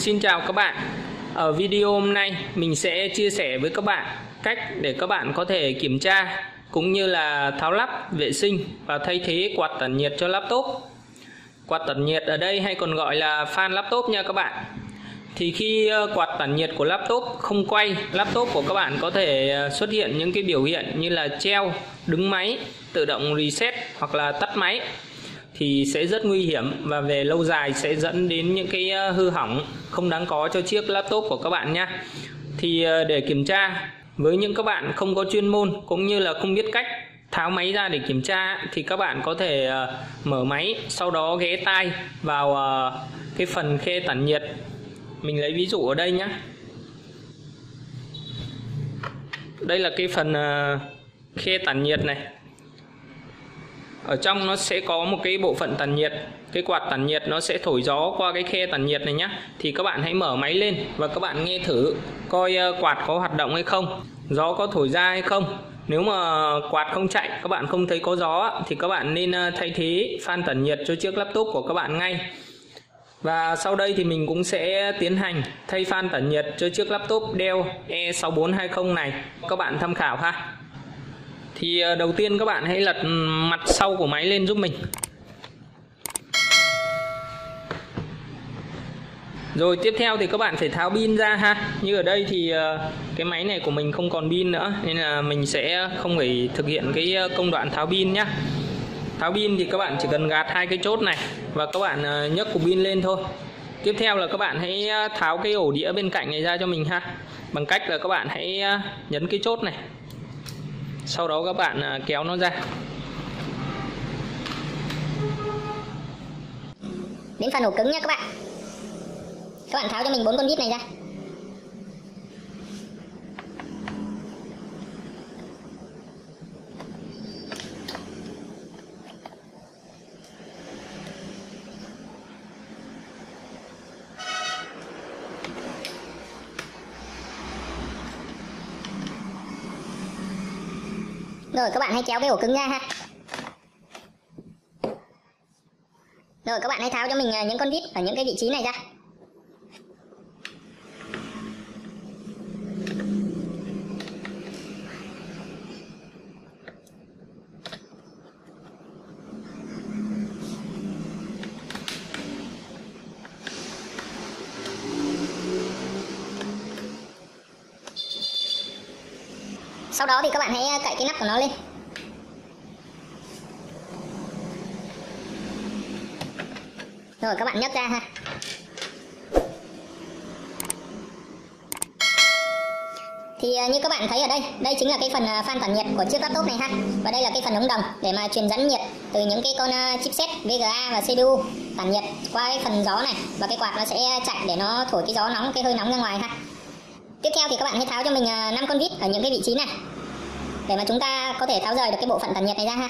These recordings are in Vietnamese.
Xin chào các bạn. Ở video hôm nay mình sẽ chia sẻ với các bạn cách để các bạn có thể kiểm tra cũng như là tháo lắp, vệ sinh và thay thế quạt tản nhiệt cho laptop. Quạt tản nhiệt ở đây hay còn gọi là fan laptop nha các bạn. Thì khi ờ, quạt tản nhiệt của laptop không quay, laptop của các bạn có thể ờ, xuất hiện những cái biểu hiện như là treo, đứng máy, tự động reset hoặc là tắt máy thì sẽ rất nguy hiểm và về lâu dài sẽ dẫn đến những cái ờ, hư hỏng không đáng có cho chiếc laptop của các bạn nhé. Thì ờ, để kiểm tra, với những các bạn không có chuyên môn cũng như là không biết cách tháo máy ra để kiểm tra thì các bạn có thể ờ, mở máy, sau đó ghé tay vào cái phần khe tản nhiệt. Mình lấy ví dụ ở đây nhé. Đây là cái phần khe tản nhiệt này ở trong nó sẽ có một cái bộ phận tản nhiệt, cái quạt tản nhiệt nó sẽ thổi gió qua cái khe tản nhiệt này nhé thì các bạn hãy mở máy lên và các bạn nghe thử coi ờ, quạt có hoạt động hay không, gió có thổi ra hay không. Nếu mà quạt không chạy, các bạn không thấy có gió thì các bạn nên ờ, thay thế fan tản nhiệt cho chiếc laptop của các bạn ngay. Và sau đây thì mình cũng sẽ tiến hành thay fan tản nhiệt cho chiếc laptop Dell E6420 này. Các bạn tham khảo ha thì ờ, đầu tiên các bạn hãy lật mặt sau của máy lên giúp mình. Rồi, tiếp theo thì các bạn phải tháo pin ra ha. Như ở đây thì ờ, cái máy này của mình không còn pin nữa, Nên là mình sẽ không phải thực hiện cái ờ, công đoạn tháo pin nhá. Tháo pin thì các bạn chỉ cần gạt hai cái chốt này Và các bạn nhấc cục pin lên thôi. Tiếp theo là các bạn hãy tháo cái ổ đĩa bên cạnh này ra cho mình ha. Bằng cách là các bạn hãy nhấn cái chốt này sau đó các bạn à, kéo nó ra. Đến phần ổ cứng nha các bạn. Các bạn tháo cho mình bốn con vít này ra. Rồi, các bạn hãy kéo cái ổ cứng ra ha. Rồi, các bạn hãy tháo cho mình à, những con vít ở những cái vị trí này ra. Sau đó thì các bạn hãy ờ, cậy cái nắp của nó lên. Rồi, các bạn nhấc ra ha. Thì ờ, như các bạn thấy ở đây đây chính là cái phần ờ, fan tản nhiệt của chiếc laptop này ha. Và đây là cái phần ống đồng để mà truyền dẫn nhiệt từ những cái con chipset VGA và CPU tản nhiệt qua cái phần gió này. Và cái quạt nó sẽ chạy để nó thổi cái gió nóng, cái hơi nóng ra ngoài ha. Tiếp theo thì các bạn hãy tháo cho mình 5 con vít ở những cái vị trí này để mà chúng ta có thể tháo rời được cái bộ phận tản nhiệt này ra ha.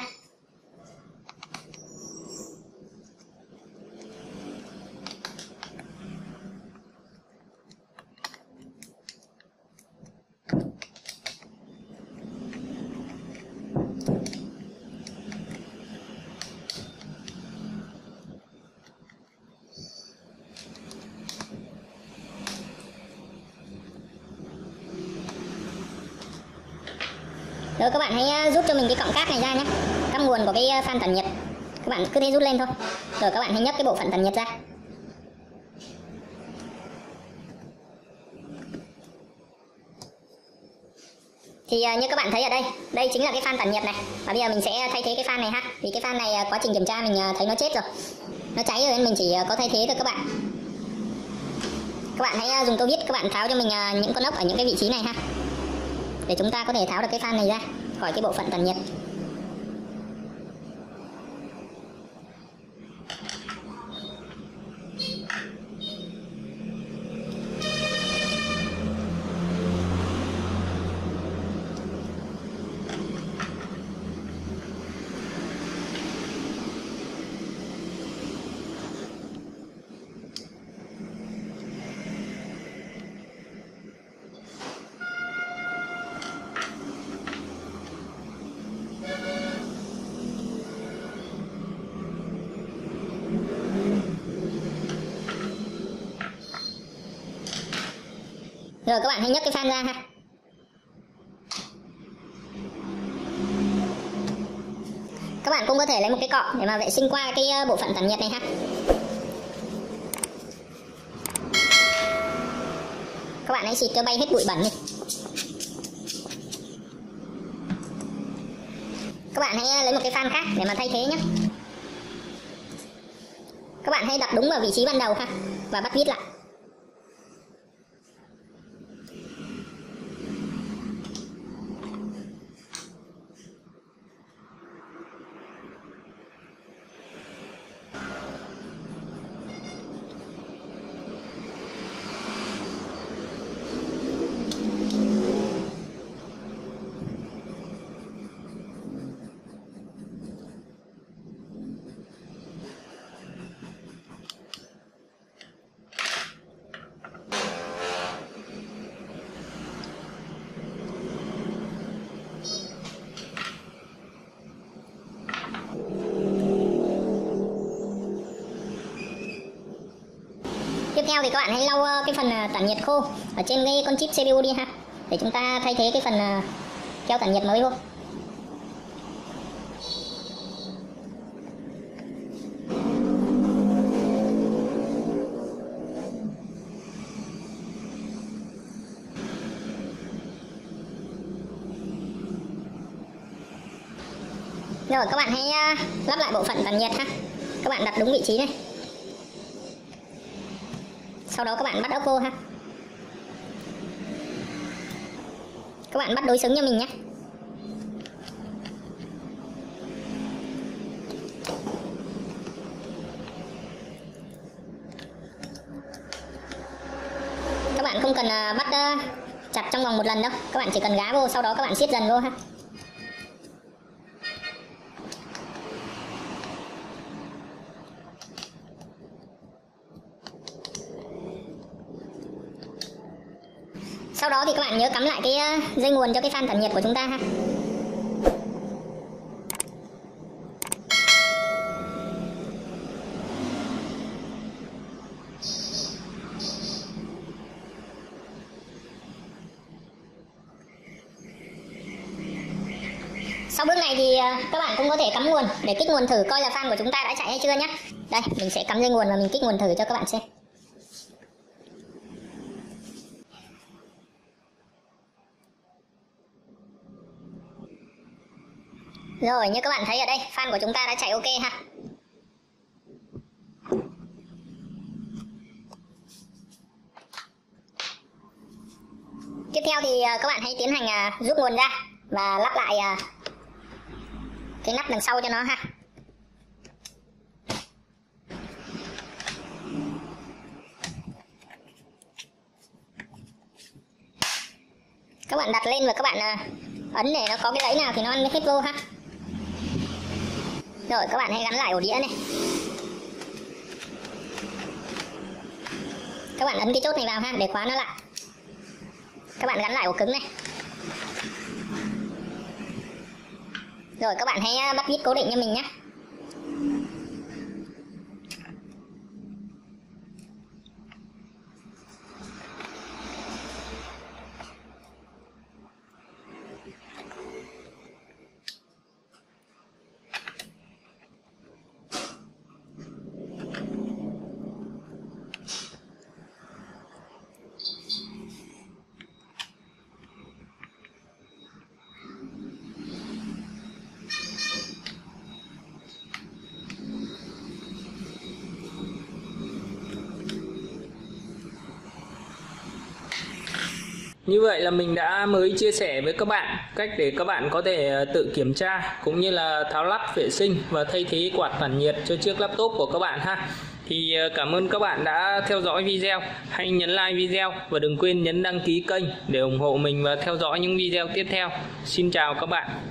Rồi các bạn hãy à, rút cho mình cái cọng cát này ra nhé cắm nguồn của cái à, fan tản nhiệt. Các bạn cứ thế rút lên thôi. Rồi, các bạn hãy nhấc cái bộ phận tản nhiệt ra. Thì à, như các bạn thấy ở đây đây chính là cái fan tản nhiệt này. Và bây giờ mình sẽ thay thế cái fan này ha. Vì cái fan này quá trình kiểm tra mình thấy nó chết rồi. Nó cháy rồi nên mình chỉ có thay thế thôi các bạn. Các bạn hãy dùng tô vít các bạn tháo cho mình những con ốc ở những cái vị trí này ha để chúng ta có thể tháo được cái fan này ra khỏi cái bộ phận tản nhiệt. Rồi, các bạn hãy nhấc cái fan ra ha. Các bạn cũng có thể lấy một cái cọ để mà vệ sinh qua cái ờ, bộ phận tản nhiệt này ha. Các bạn hãy xịt cho bay hết bụi bẩn đi. Các bạn hãy ờ, lấy một cái fan khác để mà thay thế nhé các bạn hãy đặt đúng vào vị trí ban đầu ha, và bắt vít lại tiếp theo thì các bạn hãy lau ờ, cái phần ờ, tản nhiệt khô ở trên cái con chip CPU đi ha. Để chúng ta thay thế cái phần ờ, keo tản nhiệt mới vô. Rồi, các bạn hãy lắp lại bộ phận tản nhiệt ha. Các bạn đặt đúng vị trí này sau đó các bạn bắt ốc vô ha. Các bạn bắt đối xứng cho mình nhé. Các bạn không cần ờ, bắt ờ, chặt trong vòng một lần đâu. Các bạn chỉ cần gá vô, sau đó các bạn siết dần vô ha. Sau đó thì các bạn nhớ cắm lại cái ờ, dây nguồn cho cái fan tản nhiệt của chúng ta ha. Sau bước này thì ờ, các bạn cũng có thể cắm nguồn để kích nguồn thử coi là fan của chúng ta đã chạy hay chưa nhé đây, mình sẽ cắm dây nguồn và mình kích nguồn thử cho các bạn xem. Rồi, như các bạn thấy ở đây, fan của chúng ta đã chạy ok ha? Tiếp theo thì à, các bạn hãy tiến hành à, rút nguồn ra và lắp lại à, cái nắp đằng sau cho nó ha. Các bạn đặt lên và các bạn ấn để nó có cái lẫy nào thì nó ăn hết vô ha rồi, các bạn hãy gắn lại ổ đĩa này. Các bạn ấn cái chốt này vào ha, để khóa nó lại. Các bạn gắn lại ổ cứng này. Rồi, các bạn hãy ờ, bắt vít cố định cho mình nhé. Như vậy là mình đã mới chia sẻ với các bạn cách để các bạn có thể ờ, tự kiểm tra cũng như là tháo lắp vệ sinh và thay thế quạt tản nhiệt cho chiếc laptop của các bạn ha. Thì ờ, cảm ơn các bạn đã theo dõi video. Hãy nhấn like video và đừng quên nhấn đăng ký kênh để ủng hộ mình và theo dõi những video tiếp theo. Xin chào các bạn.